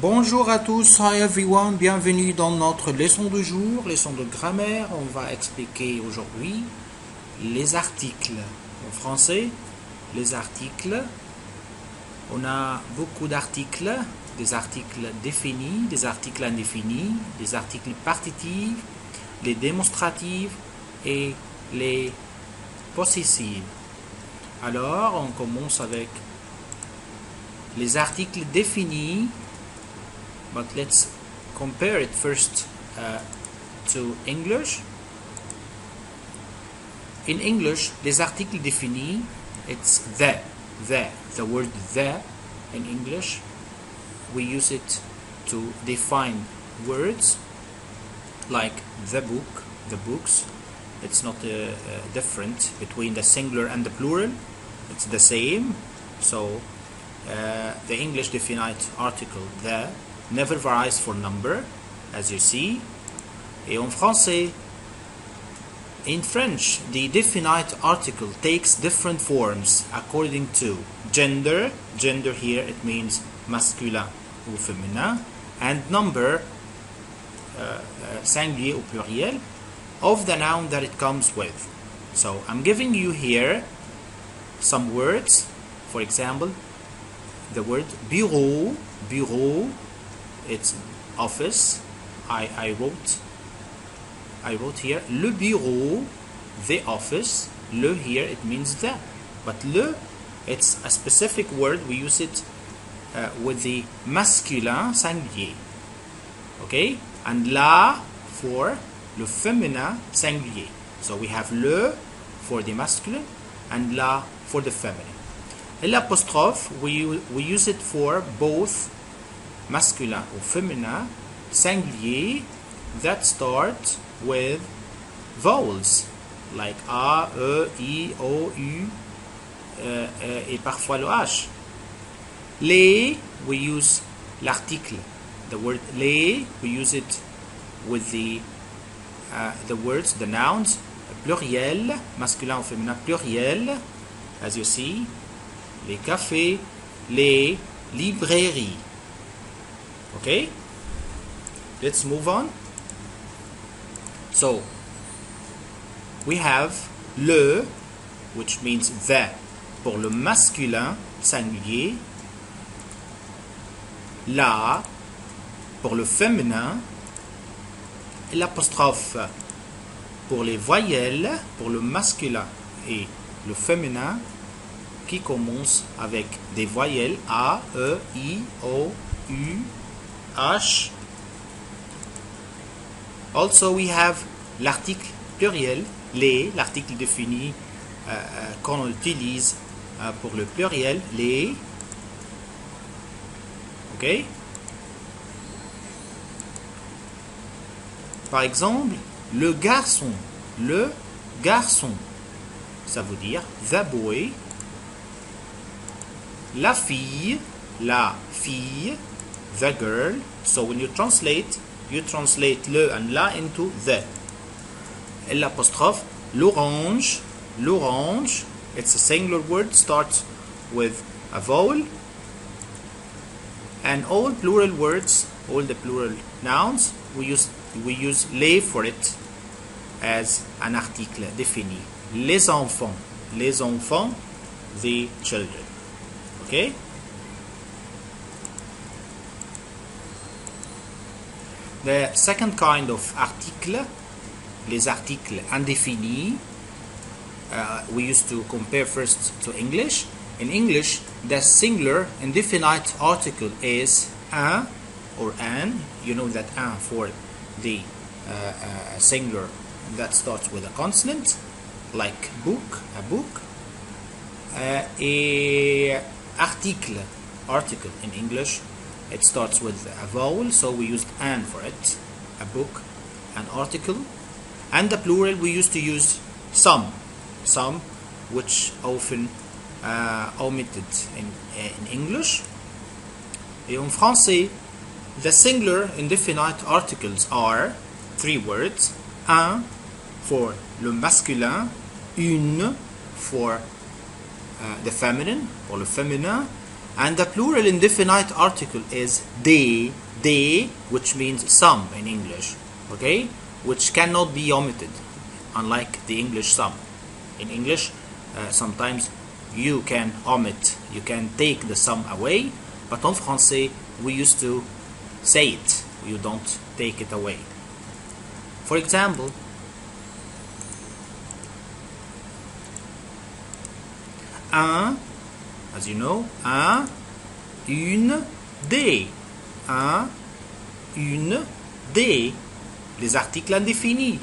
Bonjour à tous, hi everyone, bienvenue dans notre leçon de jour, leçon de grammaire. On va expliquer aujourd'hui les articles. En français, les articles. On a beaucoup d'articles, des articles définis, des articles indéfinis, des articles partitifs, les démonstratifs et les possessifs. Alors, on commence avec les articles définis but let's compare it first uh, to English. In English, les articles définis, it's the, the, the word the in English. We use it to define words like the book, the books. It's not uh, uh, different between the singular and the plural. It's the same. So uh, the English definite article the never varies for number, as you see. Et en français, in French, the definite article takes different forms according to gender. Gender here it means masculin ou féminin, and number, uh, uh, singulier ou pluriel, of the noun that it comes with. So I'm giving you here some words. For example, the word bureau, bureau it's office. I, I wrote I wrote here le bureau, the office. Le here it means the, but le it's a specific word. We use it uh, with the masculine singulier. Okay, and la for le féminin singulier. So we have le for the masculine and la for the feminine. L'apostrophe we we use it for both masculin ou féminin singulier that start with vowels like A, E, I, O, U euh, euh, et parfois le H. Les, we use l'article. The word les, we use it with the uh, the words, the nouns, pluriel, masculin ou féminin pluriel, as you see, les cafés, les librairies. Okay? Let's move on. So, we have le, which means the, pour le masculin singulier, la, pour le féminin, l'apostrophe. Pour les voyelles, pour le masculin et le féminin, qui commence avec des voyelles A, E, I, O, U, H. Also, we have l'article pluriel, les, l'article défini euh, euh, qu'on utilise euh, pour le pluriel, les. Ok? Par exemple, le garçon, le garçon, ça veut dire the boy. La fille, la fille, the girl. So when you translate, you translate le and la into the. L'apostrophe, l'orange, l'orange, it's a singular word, starts with a vowel. And all plural words, all the plural nouns, we use we use les for it as an article défini. Les enfants, les enfants, the children. Okay? The second kind of article, les articles indéfinis, uh, we used to compare first to English. In English, the singular indefinite article is un or an. You know that un for the uh, uh, singular that starts with a consonant, like book, a book. Uh, a article, article in English, it starts with a vowel, so we used an for it. A book, an article. And the plural, we used to use some, some, which often uh, omitted in, in English. Et en français, the singular indefinite articles are three words. Un for le masculin, une for uh, the feminine, or le féminin, and the plural indefinite article is they they which means some in english okay? Which cannot be omitted unlike the english some. In english uh, sometimes you can omit you can take the some away but en français we used to say it you don't take it away. For example un as you know un une des un une des les articles indéfinis.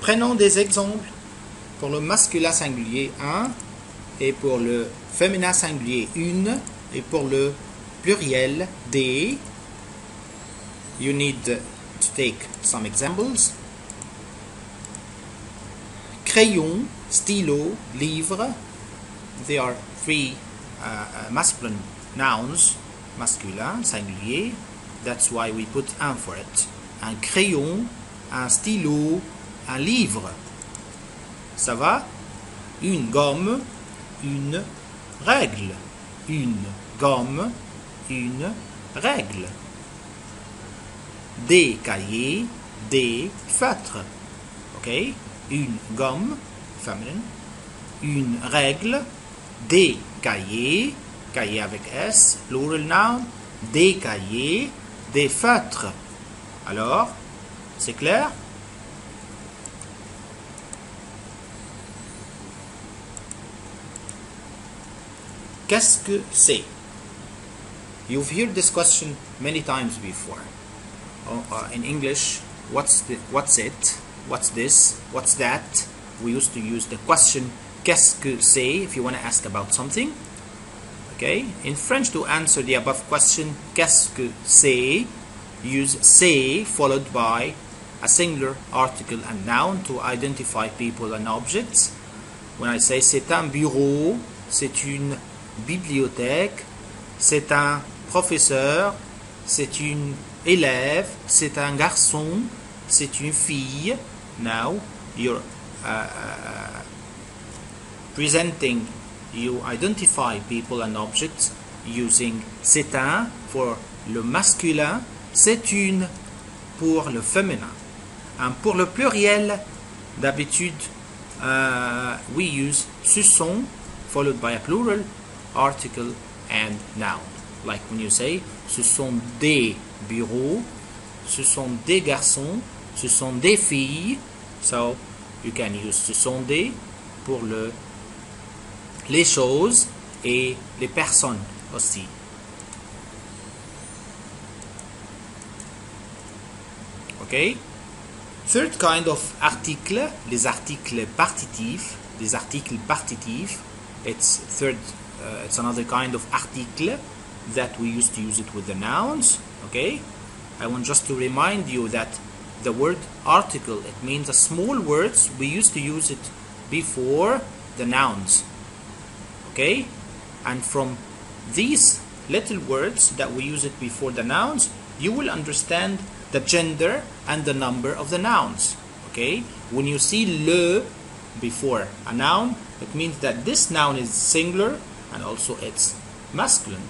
Prenons des exemples pour le masculin singulier un et pour le féminin singulier une et pour le pluriel des you need to take some examples. Crayon stylo livre. They are three uh, uh, masculine nouns masculin singulier. That's why we put un for it. Un crayon un stylo un livre. Ça va? Une gomme une règle. Une gomme une règle. Des cahiers des feutres. Ok? Une gomme féminine une règle des cahiers cahiers avec S plural noun des cahiers des feutres alors c'est clair? Qu'est-ce que c'est? You've heard this question many times before. Oh, uh, in English, what's the, what's it? What's this? What's that? We used to use the question qu'est-ce que c'est if you want to ask about something. Okay? In French, to answer the above question, qu'est-ce que c'est? Use c'est followed by a singular article and noun to identify people and objects. When I say c'est un bureau, c'est une bibliothèque, c'est un professeur, c'est une élève, c'est un garçon, c'est une fille. Now you're uh, uh, presenting, you identify people and objects using c'est un for le masculin, c'est une pour le féminin. And pour le pluriel, d'habitude, uh, we use ce sont followed by a plural article and noun. Like when you say ce sont des bureaux, ce sont des garçons, ce sont des filles. So you can use ce sont des pour le les choses et les personnes aussi. Okay? Third kind of article, les articles partitifs, les articles partitifs. It's third uh, it's another kind of article that we used to use it with the nouns okay I want just to remind you that the word article. It means a small words we used to use it before the nouns. Okay? And from these little words that we use it before the nouns you will understand the gender and the number of the nouns. Okay? When you see le before a noun it means that this noun is singular and also it's masculine.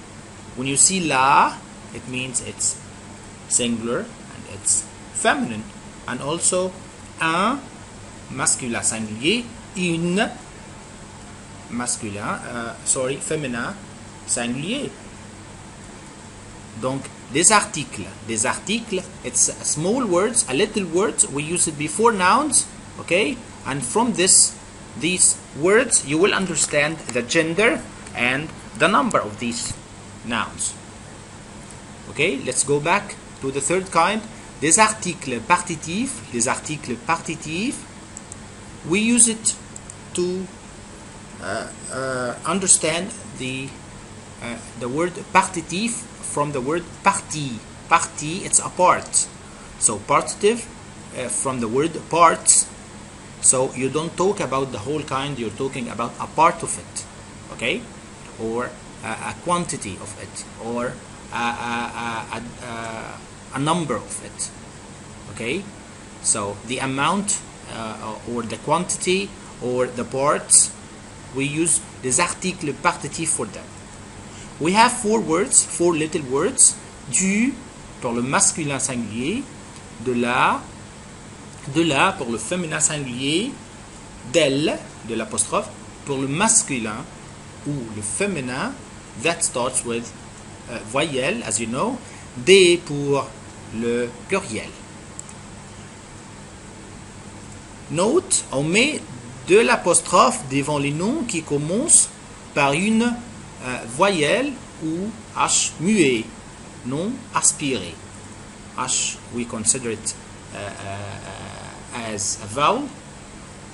When you see la, it means it's singular and it's feminine. And also un, masculin singulier, une, masculin, uh, sorry, féminin singulier. Donc, des articles, des articles, it's small words, a little words, we use it before nouns, okay? And from this, these words, you will understand the gender and the number of these nouns. Okay, let's go back to the third kind. Des articles partitifs, les articles partitifs, we use it to uh, uh, understand the uh, the word partitif from the word partie. Partie, it's a part. So partitive uh, from the word parts. So you don't talk about the whole kind, you're talking about a part of it. Okay? or a, a quantity of it or a, a, a, number of it okay? So the amount uh, or the quantity or the parts we use des articles partitifs for them. We have four words, four little words. Du pour le masculin singulier, de la, de la pour le féminin singulier, d'elle, de l'apostrophe, pour le masculin ou le féminin, that starts with uh, voyelle, as you know, des pour le pluriel. Note, on met de l'apostrophe devant les noms qui commencent par une euh, voyelle ou H muet, non aspiré. H, we consider it uh, uh, as a vowel.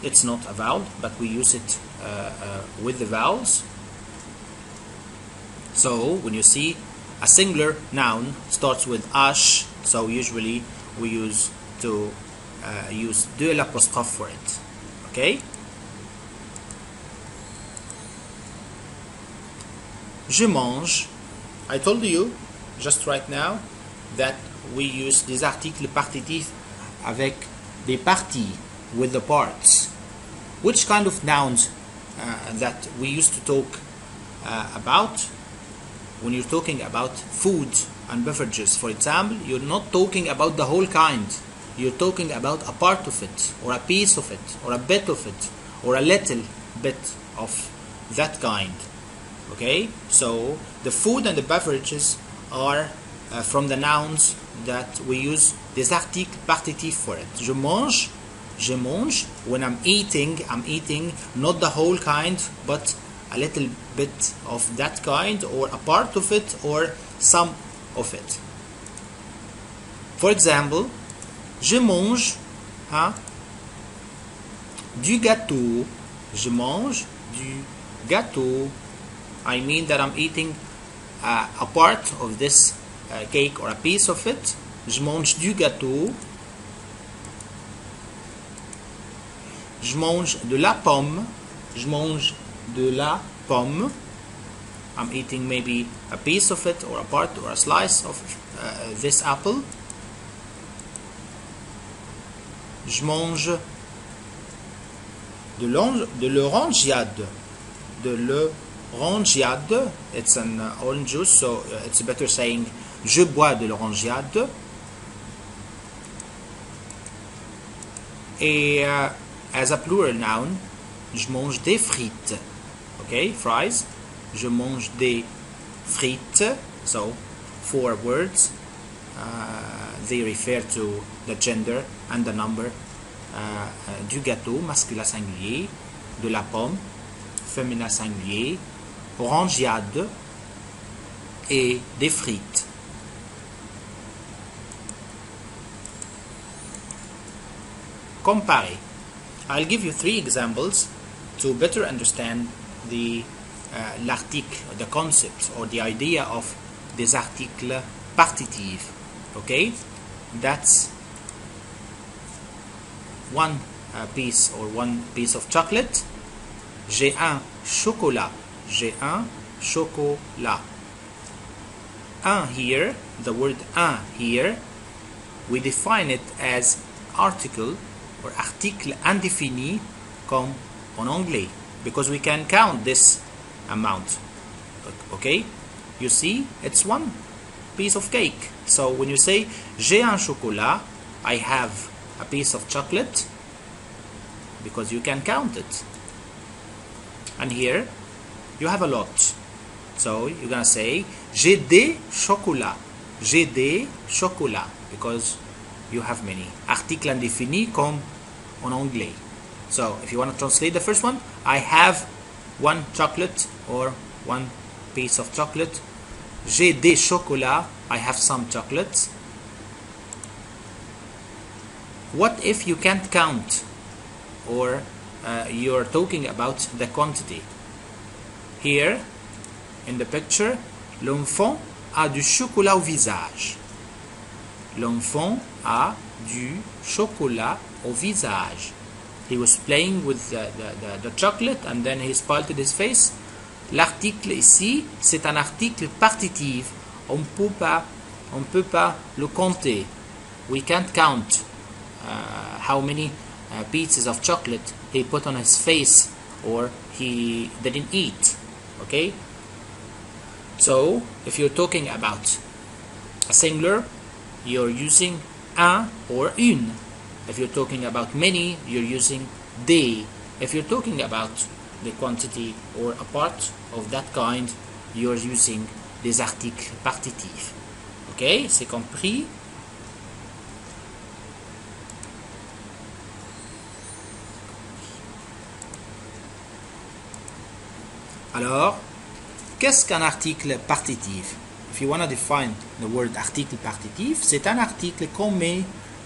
It's not a vowel, but we use it uh, uh, with the vowels. So when you see a singular noun starts with H, so usually we use to uh, use de l'apostrophe for it. Okay? Je mange. I told you just right now that we use des articles partitifs avec des parties with the parts. Which kind of nouns uh, that we used to talk uh, about when you're talking about food and beverages, for example, you're not talking about the whole kind. You're talking about a part of it, or a piece of it, or a bit of it, or a little bit of that kind. Okay? So, the food and the beverages are uh, from the nouns that we use des articles partitifs for it. Je mange, je mange. When I'm eating, I'm eating not the whole kind, but a little bit of that kind, or a part of it, or some of it. For example, je mange hein, du gâteau. Je mange du gâteau. I mean that I'm eating a part of this uh, cake or a piece of it. Je mange du gâteau. Je mange de la pomme. Je mange de la pomme. I'm eating maybe a piece of it or a part or a slice of uh, this apple. Je mange de l'orange- de l'orangeade. De l'orangeade. It's an orange juice, so uh, it's better saying je bois de l'orangeade. Et uh, as a plural noun, je mange des frites. Okay, fries. Je mange des frites. So, four words. Uh, they refer to the gender and the number. Uh, du gâteau, masculin singulier. De la pomme, féminin singulier. Orangeade. Et des frites. Comparer. I'll give you three examples to better understand the l'article, the concept or the idea of des articles partitifs. Okay, that's one uh, piece or one piece of chocolate. J'ai un chocolat. J'ai un chocolat. Un here, the word un here, we define it as article or article indéfini comme en anglais because we can count this amount. Okay you see it's one piece of cake. So when you say j'ai un chocolat i have a piece of chocolate because you can count it. And here you have a lot. So you're gonna say j'ai des chocolats. J'ai des chocolats because you have many. Article indéfini comme en anglais. So if you want to translate the first one I have one chocolate or one piece of chocolate. J'ai des chocolats. I have some chocolates. What if you can't count? Or uh, you're talking about the quantity. Here in the picture l'enfant a du chocolat au visage. L'enfant a du chocolat au visage he was playing with the, the, the, the chocolate and then he spalted his face. L'article ici c'est un article partitif. On peut pas on peut pas le compter. We can't count uh, how many uh, pieces of chocolate he put on his face or he didn't eat okay? So if you're talking about a singular you're using un or une if you're talking about many you're using des if you're talking about the quantity or a part of that kind you're using des articles partitifs. Ok? C'est compris? Alors, qu'est-ce qu'un article partitif? If you want to define the word article partitif, c'est un article qu'on met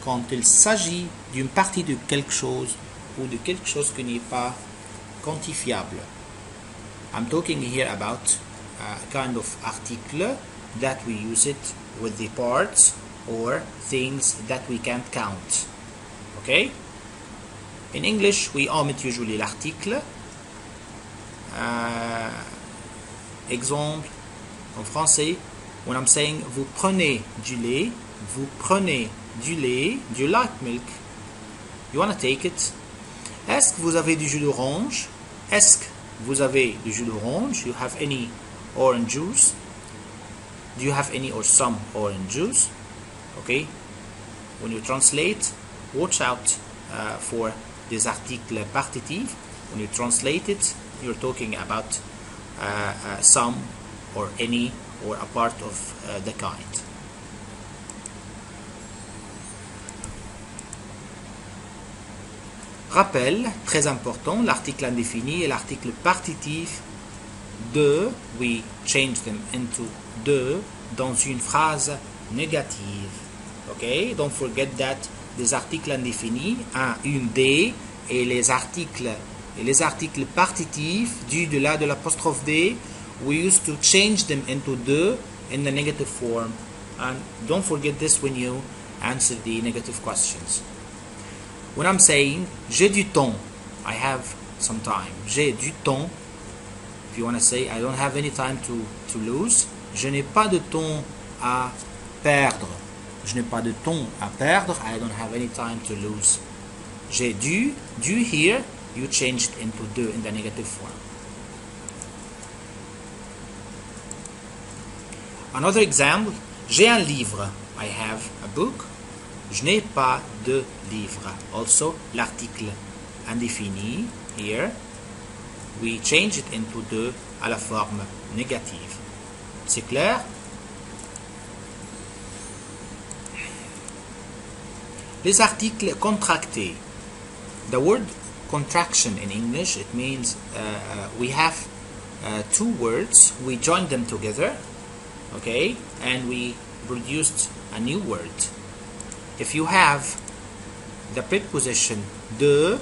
quand il s'agit d'une partie de quelque chose ou de quelque chose qui n'est pas quantifiable. I'm talking here about a kind of article that we use it with the parts or things that we can't count. Okay? In English, we omit usually l'article euh, exemple en français, when I'm saying vous prenez du lait, vous prenez du lait, du light milk, you wanna take it. Est-ce que vous avez du jus d'orange? Est-ce que vous avez du jus d'orange? You have any orange juice? Do you have any or some orange juice? Okay. When you translate, watch out uh, for des articles partitifs. When you translate it, you're talking about uh, uh, some or any or a part of uh, the kind. Rappel, très important, l'article indéfini et l'article partitif de, we change them into de dans une phrase négative. Ok, don't forget that des articles indéfinis, un, une des, et les articles et les articles partitifs du de la de l'apostrophe D, we used to change them into de in the negative form. And don't forget this when you answer the negative questions. When I'm saying j'ai du temps, I have some time. J'ai du temps. If you want to say I don't have any time to, to lose, je n'ai pas de temps à perdre. Je n'ai pas de temps à perdre. I don't have any time to lose. J'ai du, du here you changed into de in the negative form. Another example, j'ai un livre. I have a book. Je n'ai pas de livre. Also, l'article indéfini here, we change it into de à la forme négative. C'est clair? Les articles contractés. The word contraction in English. It means uh, uh, we have uh, two words, we join them together, okay, and we produced a new word. If you have the preposition de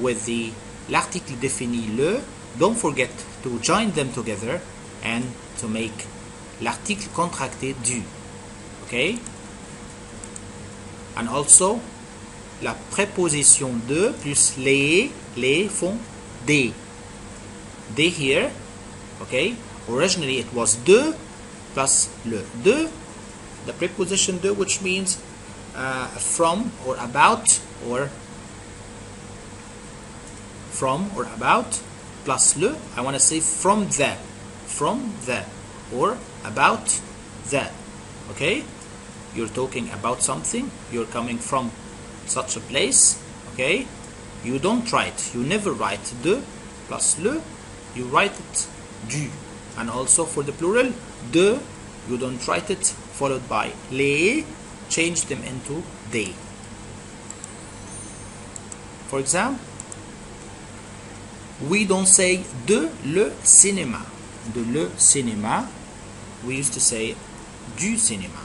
with the l'article défini le, don't forget to join them together and to make l'article contracté du. Okay? And also la préposition de plus les, les font des. Des here, okay? Originally it was de plus le. De, the preposition de which means uh, from or about or from or about plus le, I want to say from the, from the or about the, okay? You're talking about something, you're coming from such a place. Okay? You don't write. You never write de plus le. You write it du. And also for the plural de you don't write it followed by le change them into they. For example we don't say de le cinéma. De le cinéma we used to say du cinéma.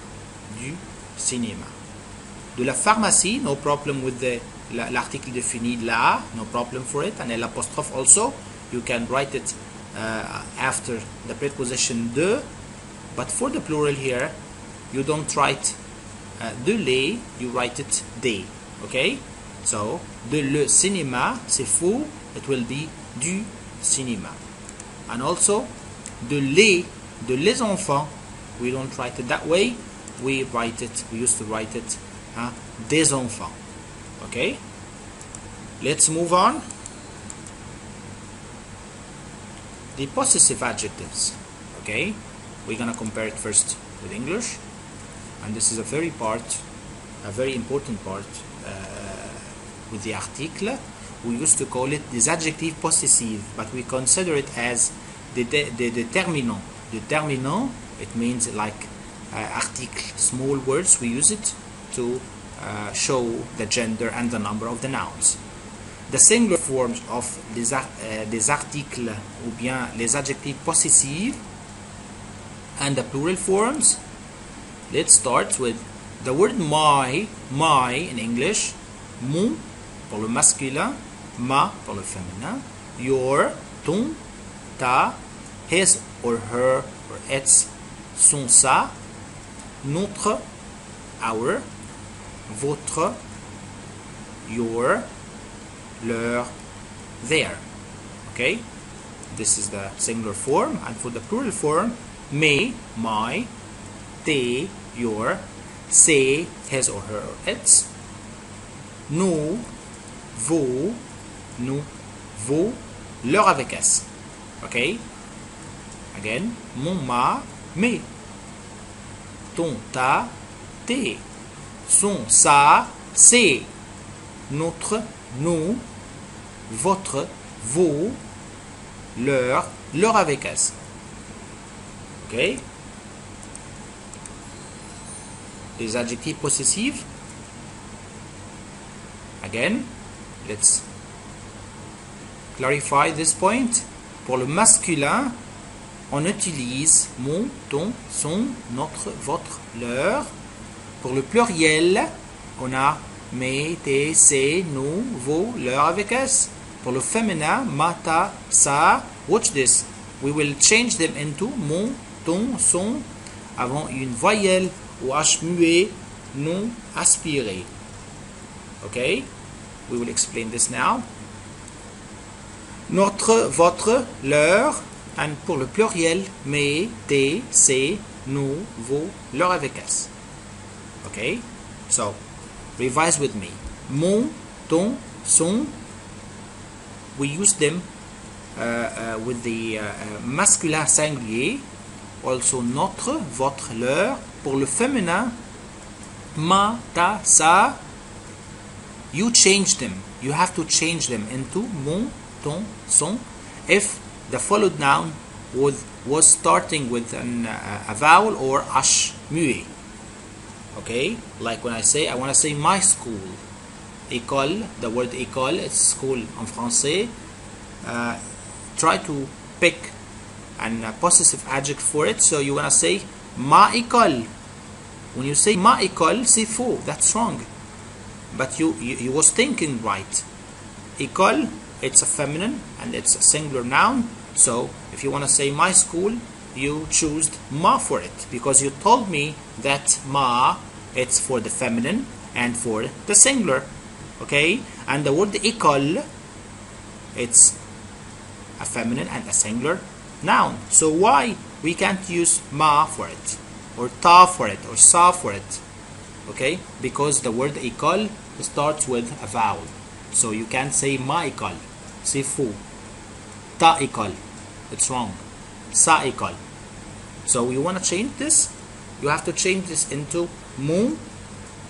Du cinéma. De la pharmacie, no problem with the l'article défini là, no problem for it, and l'apostrophe also, you can write it uh, after the preposition de, but for the plural here, you don't write uh, de les, you write it des, okay? So, de le cinéma, c'est faux, it will be du cinéma. And also, de les, de les enfants, we don't write it that way, we write it, we used to write it hein, des enfants. Okay? Let's move on. the possessive adjectives. Okay, we're gonna compare it first with English, and this is a very part, a very important part uh, with the article. We used to call it des adjective possessive, but we consider it as the the, the determinant. Determinant, it means like uh, article, small words. We use it to uh, show the gender and the number of the nouns. The singular forms of les, uh, des articles ou bien les adjectifs possessifs and the plural forms. Let's start with the word my, my in English, mon pour le masculin, ma pour le féminin, your, ton, ta, his or her or its, son, sa, notre, our, votre, your, leur, their. Okay? This is the singular form. And for the plural form, me, my, they, your, say, his or her its, nous, vos, nous, vos, leur avec s. Okay? Again, mon, ma, mes, ton, ta, tes, son, sa, c'est, notre, nous, votre, vos, leur, leur avec s. Okay? Les adjectifs possessifs. Again, let's clarify this point. Pour le masculin, on utilise mon, ton, son, notre, votre, leur. Pour le pluriel, on a mes, tes, ses, nous, vos, leur avec s. Pour le féminin, ma, ta, sa. Watch this. We will change them into mon, ton, son, avant une voyelle ou H muet non aspiré. Okay? We will explain this now. Notre, votre, leur, and pour le pluriel, mes, tes, ses, nous, vos, leur avec s. Okay? So, revise with me. Mon, ton, son, we use them uh, uh, with the uh, masculin singulier, also notre, votre, leur. Pour le féminin, ma, ta, sa, you change them. You have to change them into mon, ton, son. If the followed noun was, was starting with an, uh, a vowel or h muet. Okay? Like when I say, I want to say my school. École, the word école, it's school en français. Uh, try to pick an uh, possessive adjective for it. So you want to say ma école. When you say ma école, c'est faux. That's wrong. But you, you, you was thinking right. École, it's a feminine and it's a singular noun. So if you want to say my school, you choose ma for it because you told me that ma it's for the feminine and for the singular. Okay? And the word école, it's a feminine and a singular noun. So why we can't use ma for it or ta for it or sa for it? Okay? Because the word école starts with a vowel. So you can't say ma école. C'est faux. Ta école. It's wrong. Sa école. So you want to change this? You have to change this into mon,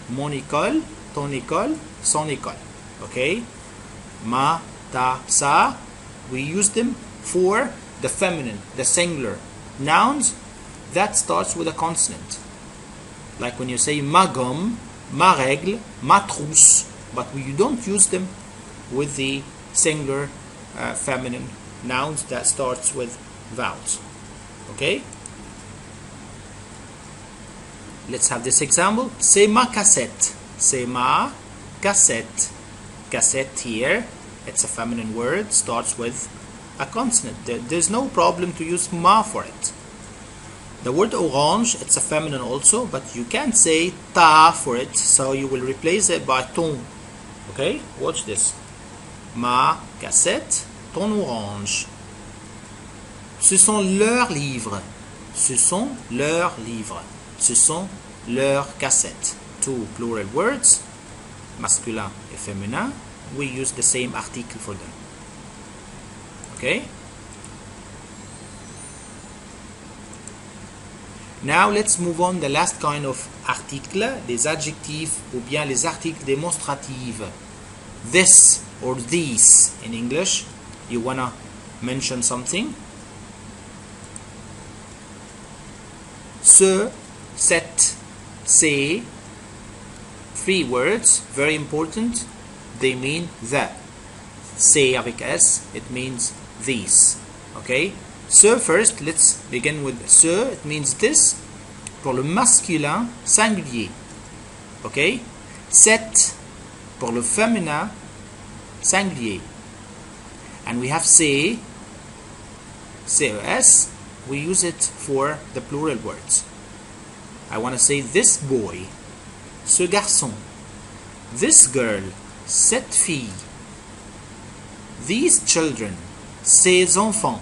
mon école, ton école, son école. Okay? Ma, ta, sa. We use them for the feminine, the singular. Nouns, that starts with a consonant. Like when you say ma gomme, ma règle, ma trousse. But you don't use them with the singular uh, feminine nouns that starts with vowels. Okay? Let's have this example. C'est ma cassette. C'est ma cassette. Cassette here, it's a feminine word, starts with a consonant. There, there's no problem to use ma for it. The word orange, it's a feminine also, but you can't say ta for it, so you will replace it by ton. Okay? Watch this. Ma cassette, ton orange. Ce sont leurs livres. Ce sont leurs livres. Ce sont leurs cassettes. Two plural words, masculin et féminin. We use the same article for them okay Now let's move on the last kind of article, les adjectifs ou bien les articles démonstratifs. This or these in English. You wanna mention something. Ce, cette, ces. Three words, very important. They mean the. say avec S, it means these. Okay? so first, let's begin with ce, it means this. Pour le masculin singulier. Okay? Cette pour le féminin singulier. And we have say, CES, we use it for the plural words. I want to say this boy, ce garçon, this girl, cette fille, these children, ces enfants.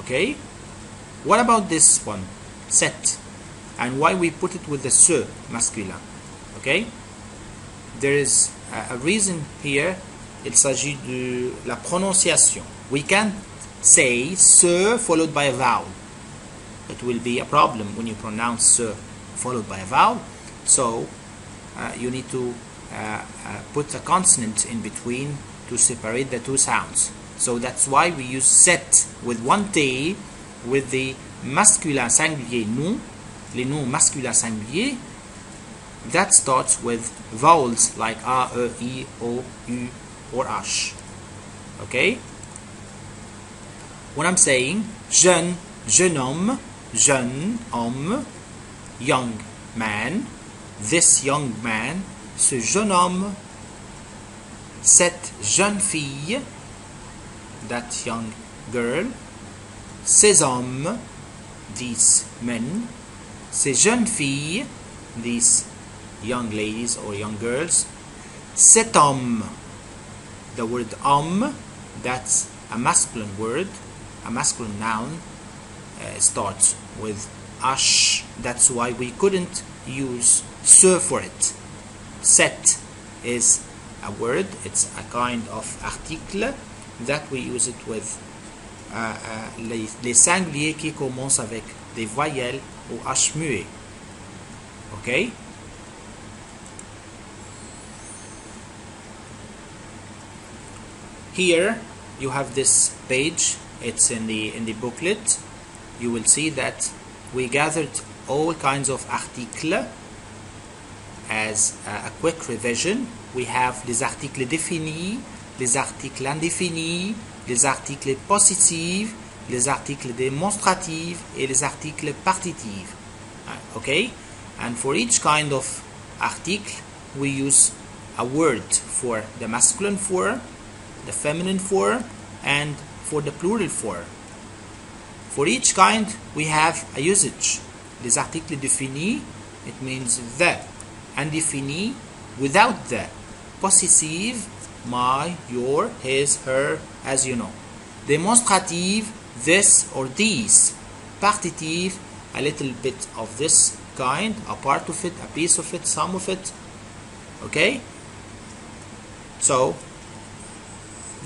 Okay? What about this one? Set. And why we put it with the ce masculin? Okay? There is a, reason here. Il s'agit de la prononciation. We can't say ce followed by a vowel. It will be a problem when you pronounce ce followed by a vowel. So uh, you need to uh, uh, put a consonant in between to separate the two sounds. So that's why we use set with one T with the masculin singulier nous, les noms masculins singuliers, that starts with vowels like A, E, I, O, U, or H. Okay? When I'm saying jeune, jeune homme, jeune homme, young man, this young man, ce jeune homme, cette jeune fille, that young girl, ces hommes, these men, ces jeunes filles, these young ladies or young girls, cet homme, the word homme, that's a masculine word, a masculine noun, uh, starts with ash. That's why we couldn't use ce for it. Set is a word, it's a kind of article that we use it with uh, uh, les, les singuliers qui commencent avec des voyelles ou H muet. Okay? Here you have this page. It's in the in the booklet. You will see that we gathered all kinds of articles as a, a quick revision. We have les articles définis, les articles indéfinis, les articles positifs, les articles démonstratifs et les articles partitifs. Uh, Okay? And for each kind of article, we use a word for the masculine form, the feminine form, and for the plural form. For each kind, we have a usage. Les articles définis, it means the. Indéfini, without the. Possessive, my, your, his, her, as you know. Demonstrative, this or these. Partitive, a little bit of this kind, a part of it, a piece of it, some of it. Okay? So,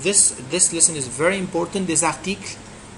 this, this lesson is very important, this article,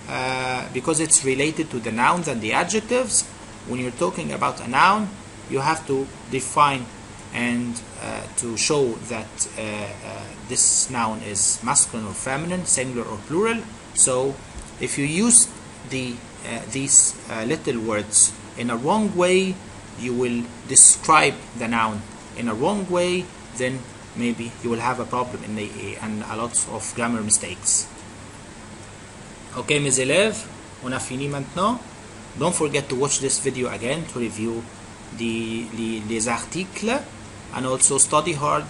uh, because it's related to the nouns and the adjectives. When you're talking about a noun, you have to define and uh, to show that uh, uh, this noun is masculine or feminine, singular or plural. So if you use the uh, these little words in a wrong way, you will describe the noun in a wrong way, then maybe you will have a problem in the and a lot of grammar mistakes. Ok mes élèves, on a fini maintenant. Don't forget to watch this video again to review the, the, les articles and also study hard